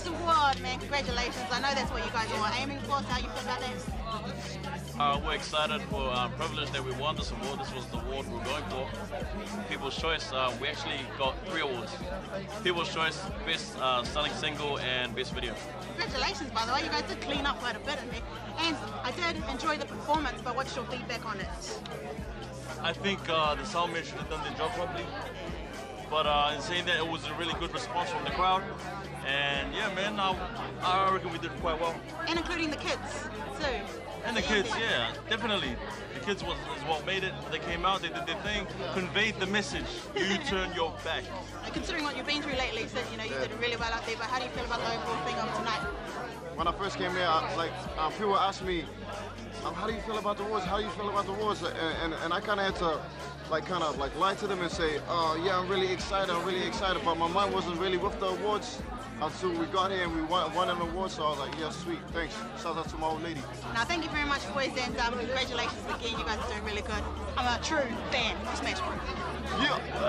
first award, man. Congratulations. I know that's what you guys were aiming for. So how you feel about that? Uh, we're excited for um, privilege that we won this award. This was the award we were going for. People's Choice. Uh, we actually got three awards. People's Choice, Best uh, Selling Single, and Best Video. Congratulations, by the way. You guys did clean up quite a bit in there. And I did enjoy the performance, but what's your feedback on it? I think uh, the soundman should have done their job properly. But uh, in saying that, it was a really good response from the crowd. And yeah, man, I, I reckon we did quite well. And including the kids, too. And the kids, yeah, definitely. The kids was, was what made it. They came out, they did their thing, conveyed the message. You turn your back. Considering what you've been through lately, so, you know, you did really well out there, but how do you feel about the overall thing of tonight? when I first came here, I, like uh, people asked me, um, "How do you feel about the awards? How do you feel about the awards?" And, and, and I kind of had to, like, kind of like lie to them and say, "Oh yeah, I'm really excited. I'm really excited." But my mind wasn't really with the awards until we got here and we won, won an award. So I was like, "Yeah, sweet, thanks." Shout out to my old lady. Now, thank you very much, boys, and um, congratulations again. You guys are doing really good. I'm a true fan of Smashproof. Yeah.